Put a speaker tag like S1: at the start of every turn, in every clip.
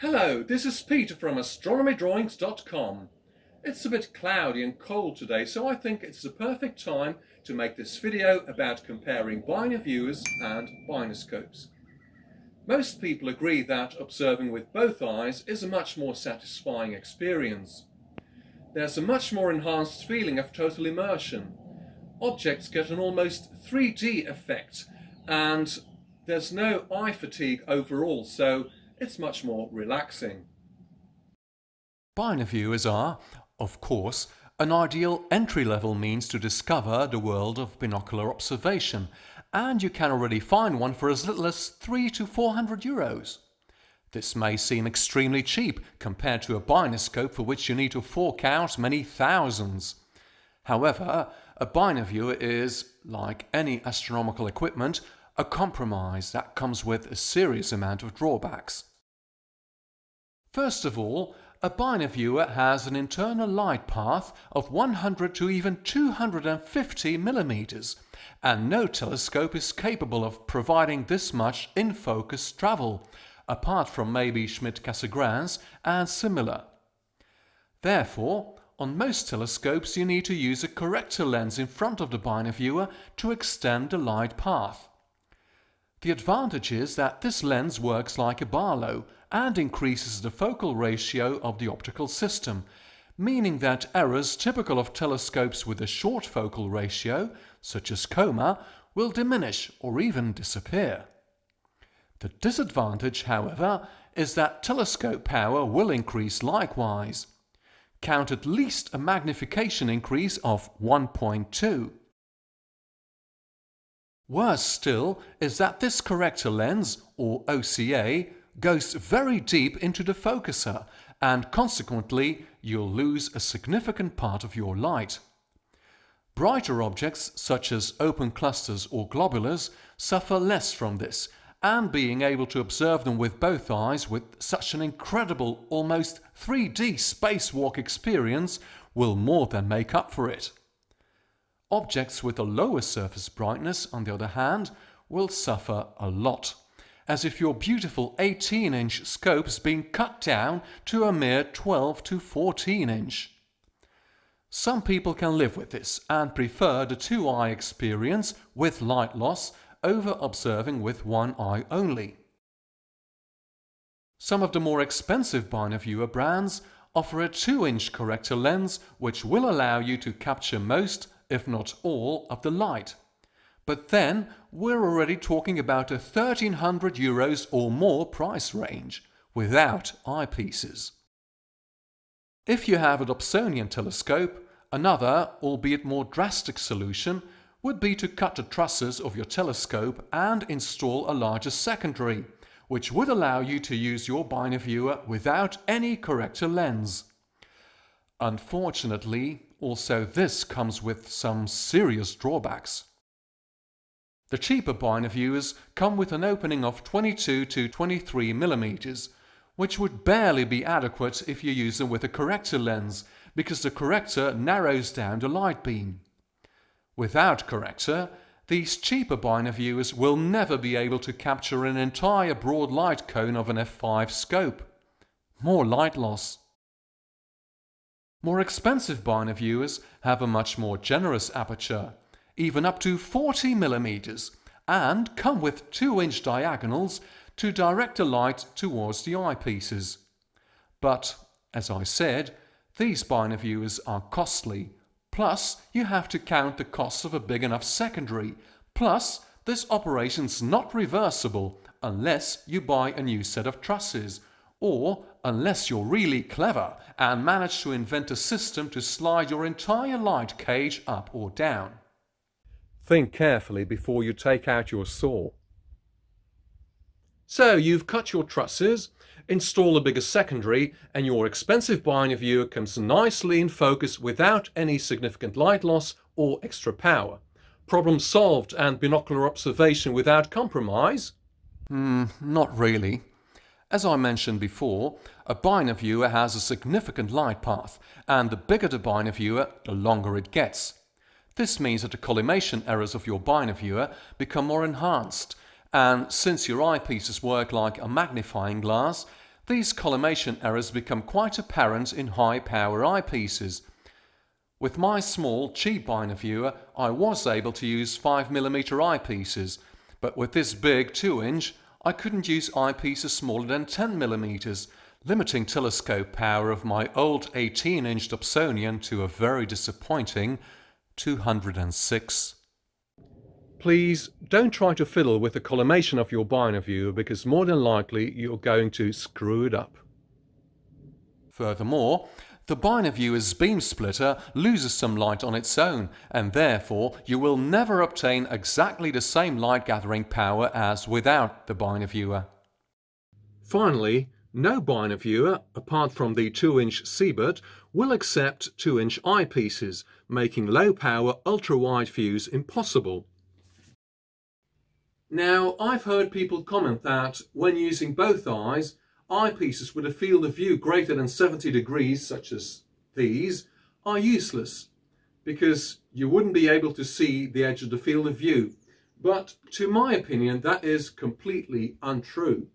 S1: Hello, this is Peter from astronomydrawings.com. It's a bit cloudy and cold today, so I think it's the perfect time to make this video about comparing binoviewers and binoscopes. Most people agree that observing with both eyes is a much more satisfying experience. There's a much more enhanced feeling of total immersion. Objects get an almost 3D effect and there's no eye fatigue overall, so it's much more relaxing.
S2: Binoviewers are, of course, an ideal entry-level means to discover the world of binocular observation, and you can already find one for as little as 3 to 400 euros. This may seem extremely cheap compared to a binoscope for which you need to fork out many thousands. However, a binoviewer is, like any astronomical equipment, a compromise that comes with a serious amount of drawbacks. First of all, a binoviewer has an internal light path of 100 to even 250 millimeters, and no telescope is capable of providing this much in-focus travel, apart from maybe Schmidt-Cassegrains and similar. Therefore, on most telescopes you need to use a corrector lens in front of the binoviewer to extend the light path. The advantage is that this lens works like a Barlow and increases the focal ratio of the optical system, meaning that errors typical of telescopes with a short focal ratio, such as coma, will diminish or even disappear. The disadvantage, however, is that telescope power will increase likewise. Count at least a magnification increase of 1.2. Worse still is that this corrector lens, or OCA, goes very deep into the focuser and consequently you'll lose a significant part of your light. Brighter objects such as open clusters or globulars suffer less from this and being able to observe them with both eyes with such an incredible almost 3D spacewalk experience will more than make up for it. Objects with a lower surface brightness, on the other hand, will suffer a lot, as if your beautiful 18-inch scope is being cut down to a mere 12 to 14-inch. Some people can live with this and prefer the two-eye experience with light loss over observing with one eye only. Some of the more expensive binoviewer brands offer a 2-inch corrector lens which will allow you to capture most if not all, of the light. But then we're already talking about a 1300 euros or more price range, without eyepieces. If you have a Dobsonian telescope, another, albeit more drastic solution would be to cut the trusses of your telescope and install a larger secondary, which would allow you to use your binoviewer without any corrector lens. Unfortunately, also this comes with some serious drawbacks. The cheaper binoviewers come with an opening of 22 to 23 millimeters, which would barely be adequate if you use them with a corrector lens, because the corrector narrows down the light beam. Without corrector, these cheaper binoviewers will never be able to capture an entire broad light cone of an f5 scope. More light loss. More expensive binoviewers have a much more generous aperture, even up to 40 millimeters, and come with 2-inch diagonals to direct the light towards the eyepieces. But, as I said, these binoviewers are costly, plus you have to count the cost of a big enough secondary, plus this operation's not reversible unless you buy a new set of trusses or unless you're really clever and manage to invent a system to slide your entire light cage up or down.
S1: Think carefully before you take out your saw. So you've cut your trusses, install a bigger secondary, and your expensive binoviewer comes nicely in focus without any significant light loss or extra power. Problem solved and binocular observation without compromise?
S2: Hmm, not really. As I mentioned before, a binoviewer has a significant light path, and the bigger the binoviewer, the longer it gets. This means that the collimation errors of your binoviewer become more enhanced, and since your eyepieces work like a magnifying glass, these collimation errors become quite apparent in high power eyepieces. With my small, cheap Binoviewer, I was able to use 5mm eyepieces, but with this big 2 inch, I couldn't use eyepieces smaller than 10mm, limiting telescope power of my old 18 inch Dobsonian to a very disappointing 206.
S1: Please don't try to fiddle with the collimation of your Binoviewer because more than likely you're going to screw it up.
S2: Furthermore, the Binoviewer's beam splitter loses some light on its own and therefore you will never obtain exactly the same light gathering power as without the Binoviewer.
S1: Finally, no Binoviewer, apart from the 2-inch Siebert, will accept 2-inch eyepieces, making low-power ultra-wide views impossible. Now, I've heard people comment that when using both eyes, eyepieces with a field of view greater than 70 degrees, such as these, are useless because you wouldn't be able to see the edge of the field of view. But to my opinion, that is completely untrue.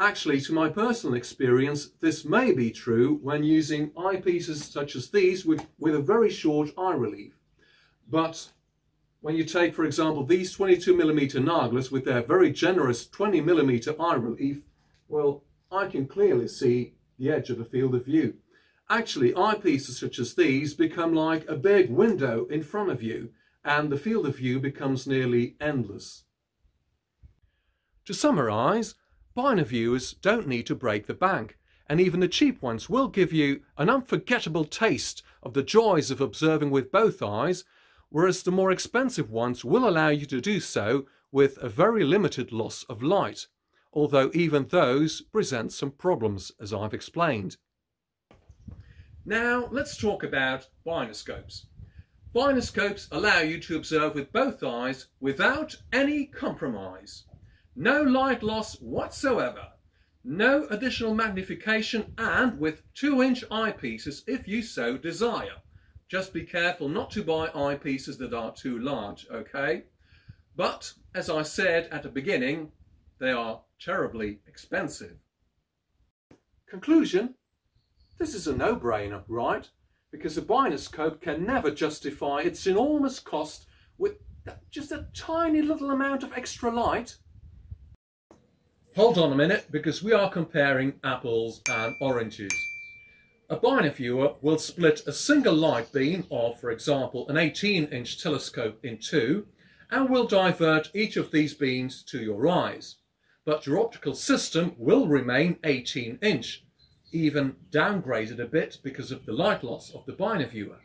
S1: Actually, to my personal experience, this may be true when using eyepieces such as these with, with a very short eye relief. But when you take, for example, these 22mm Naglers with their very generous 20mm eye relief, well, I can clearly see the edge of the field of view. Actually, eyepieces such as these become like a big window in front of you, and the field of view becomes nearly endless. To summarise, Binoviewers don't need to break the bank, and even the cheap ones will give you an unforgettable taste of the joys of observing with both eyes, whereas the more expensive ones will allow you to do so with a very limited loss of light although even those present some problems, as I've explained. Now, let's talk about binoscopes. Binoscopes allow you to observe with both eyes without any compromise. No light loss whatsoever. No additional magnification and with 2-inch eyepieces if you so desire. Just be careful not to buy eyepieces that are too large, okay? But, as I said at the beginning, they are terribly expensive. Conclusion, this is a no-brainer, right? Because a binoscope can never justify its enormous cost with just a tiny little amount of extra light. Hold on a minute, because we are comparing apples and oranges. A binoviewer will split a single light beam of, for example, an 18-inch telescope in two, and will divert each of these beams to your eyes but your optical system will remain 18 inch, even downgraded a bit because of the light loss of the binoviewer.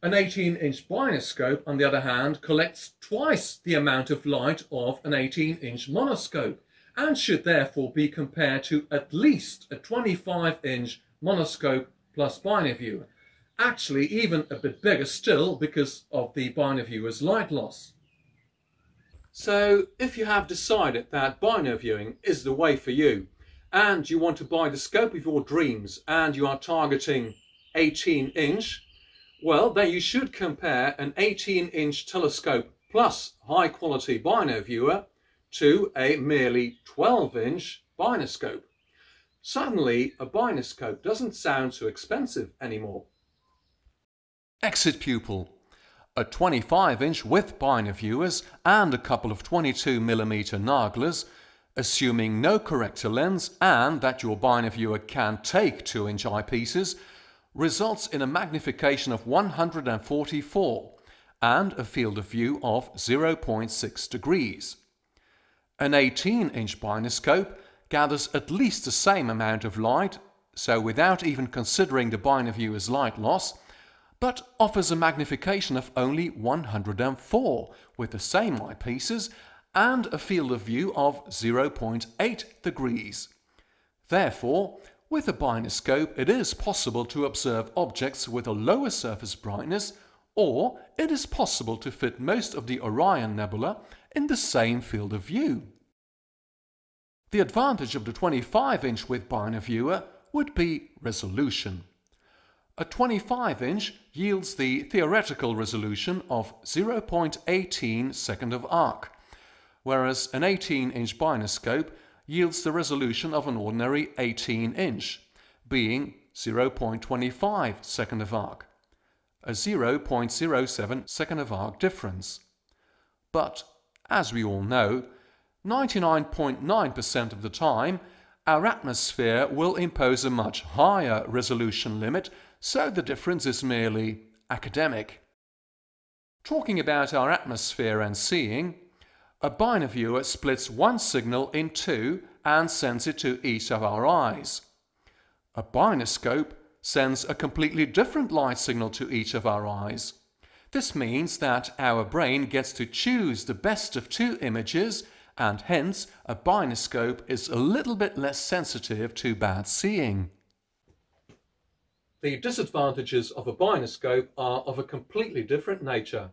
S1: An 18 inch binoscope, on the other hand, collects twice the amount of light of an 18 inch monoscope and should therefore be compared to at least a 25 inch monoscope plus binoviewer. Actually, even a bit bigger still because of the binoviewer's light loss. So if you have decided that bino viewing is the way for you and you want to buy the scope of your dreams and you are targeting 18 inch, well then you should compare an 18 inch telescope plus high quality bino viewer to a merely 12 inch binoscope. Suddenly a binoscope doesn't sound so expensive anymore.
S2: Exit pupil a 25 inch with binoviewers and a couple of 22mm Naglers, assuming no corrector lens and that your binoviewer can take 2 inch eyepieces, results in a magnification of 144 and a field of view of 0.6 degrees. An 18 inch binoscope gathers at least the same amount of light, so without even considering the binoviewer's light loss, but offers a magnification of only 104 with the same eyepieces and a field of view of 0.8 degrees. Therefore, with a binoscope it is possible to observe objects with a lower surface brightness or it is possible to fit most of the Orion Nebula in the same field of view. The advantage of the 25-inch with binoviewer would be resolution. A 25 inch yields the theoretical resolution of 0.18 second of arc, whereas an 18 inch binoscope yields the resolution of an ordinary 18 inch, being 0.25 second of arc, a 0.07 second of arc difference. But, as we all know, 99.9% of the time, our atmosphere will impose a much higher resolution limit, so the difference is merely academic. Talking about our atmosphere and seeing, a binoviewer splits one signal in two and sends it to each of our eyes. A binoscope sends a completely different light signal to each of our eyes. This means that our brain gets to choose the best of two images and hence a binoscope is a little bit less sensitive to bad seeing.
S1: The disadvantages of a binoscope are of a completely different nature.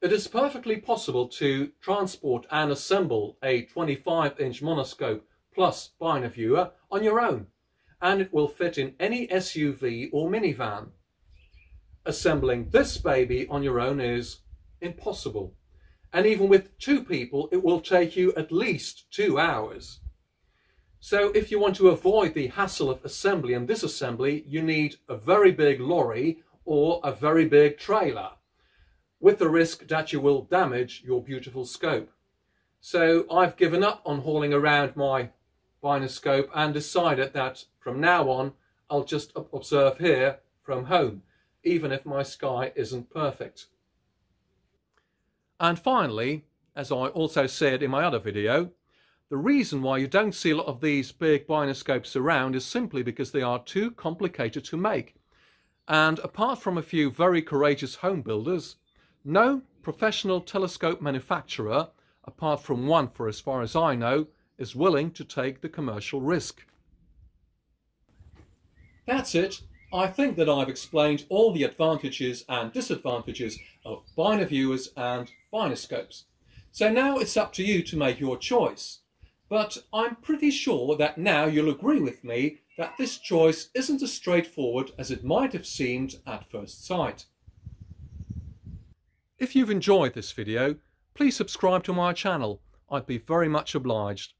S1: It is perfectly possible to transport and assemble a 25-inch monoscope plus binoviewer on your own, and it will fit in any SUV or minivan. Assembling this baby on your own is impossible and even with two people it will take you at least two hours. So if you want to avoid the hassle of assembly and disassembly you need a very big lorry or a very big trailer with the risk that you will damage your beautiful scope. So I've given up on hauling around my binoscope and decided that from now on I'll just observe here from home even if my sky isn't perfect. And finally, as I also said in my other video, the reason why you don't see a lot of these big binoscopes around is simply because they are too complicated to make. And apart from a few very courageous home builders, no professional telescope manufacturer, apart from one for as far as I know, is willing to take the commercial risk. That's it. I think that I've explained all the advantages and disadvantages of binoviewers and binoscopes. So now it's up to you to make your choice. But I'm pretty sure that now you'll agree with me that this choice isn't as straightforward as it might have seemed at first sight. If you've enjoyed this video, please subscribe to my channel. I'd be very much obliged.